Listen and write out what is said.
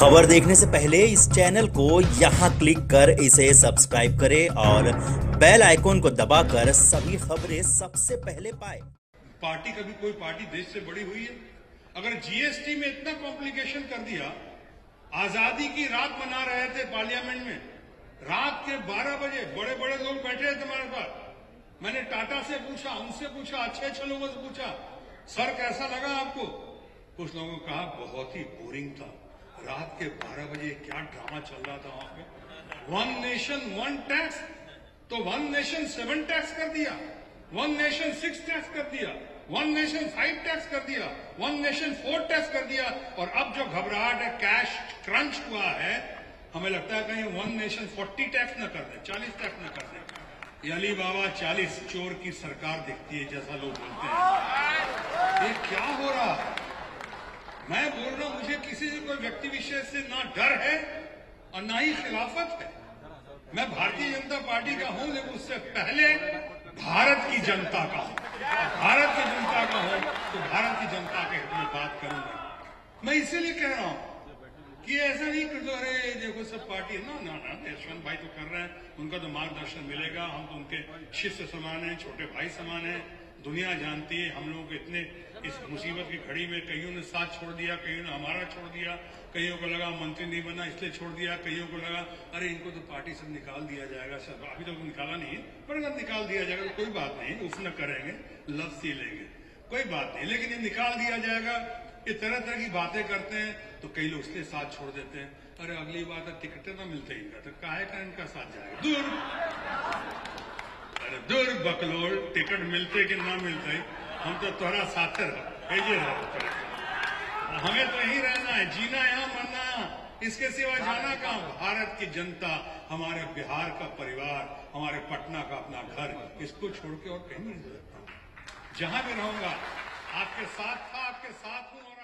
खबर देखने से पहले इस चैनल को यहाँ क्लिक कर इसे सब्सक्राइब करें और बेल आइकॉन को दबाकर सभी खबरें सबसे पहले पाए। पार्टी कभी कोई पार्टी देश से बड़ी हुई है। अगर जीएसटी में इतना कॉम्प्लिकेशन कर दिया, आज़ादी की रात मना रहे थे पार्लियामेंट में। रात के 12 बजे बड़े बड़े लोग बैठे हैं तुम्हारे पास। मैंने टाटा से पूछा, उनसे पूछा, अच्छे अच्छे लोगों से पूछा, सर, कैसा लगा आपको? कुछ लोगों ने कहा, बहुत ही बोरिंग था। रात के 12 बजे क्या ड्रामा चल रहा था वहाँ पे? वन नेशन वन टैक्स तो वन नेशन सेवन टैक्स कर दिया. वन नेशन सिक्स टैक्स कर दिया. वन नेशन फाइव टैक्स कर दिया. वन नेशन फोर टैक्स कर दिया. और अब जो घबराहट है कैश क्रंच हुआ है, हमें लगता है कहीं वन नेशन फोर्टी टैक्स न कर दे, चालीस टैक्स न कर दे। अली बाबा, चालीस चोर की सरकार दिखती है, जैसा लोग बोलते हैं ये क्या हो रहा मैं बोल रहा हूँ मुझे किसी से कोई व्यक्ति विशेष से ना डर है और ना ही खिलाफत है। मैं भारतीय जनता पार्टी का हूँ, लेकिन उससे पहले भारत की जनता का भारत की जनता का हूँ तो भारत की जनता के हित में बात करूँगा। मैं इसीलिए कह रहा हूँ कि ऐसा नहीं कर दो, अरे देखो, सब पार्टी ना ना ना, यशवंत भाई तो कर रहे हैं। उनका तो मार्गदर्शन मिलेगा। हम तो उनके शिष्य समान हैं, छोटे भाई समान हैं। दुनिया जानती है, हम लोगों इतने इस मुसीबत की घड़ी में कईयों ने साथ छोड़ दिया, कईयों ने हमारा छोड़ दिया, कईयों को लगा मंत्री नहीं बना, इसलिए छोड़ दिया, कईयों को लगा, अरे इनको तो पार्टी से निकाल दिया जाएगा, सर, अभी तक तो निकाला नहीं है, पर अगर निकाल दिया जाएगा तो कोई बात नहीं उफ न करेंगे, लफ्ज ही लेंगे, कोई बात नहीं, लेकिन ये निकाल दिया जाएगा, ये तरह तरह की बातें करते हैं तो कई लोग इसलिए साथ छोड़ देते हैं, अरे अगली बार है टिकटें ना मिलते इनका तो काहे का इनका साथ जाएगा? दूर! दूर बकलोल, टिकट मिलते कि ना मिलते, हम तो तोहरा साथे हमें तो यही रहना है, जीना यहाँ मरना इसके सिवा जाना कहाँ भारत की जनता, हमारे बिहार का परिवार, हमारे पटना का अपना घर, इसको छोड़ के और कहीं नहीं सकता जहाँ भी रहूँगा, आपके साथ था, आपके साथ हूँ और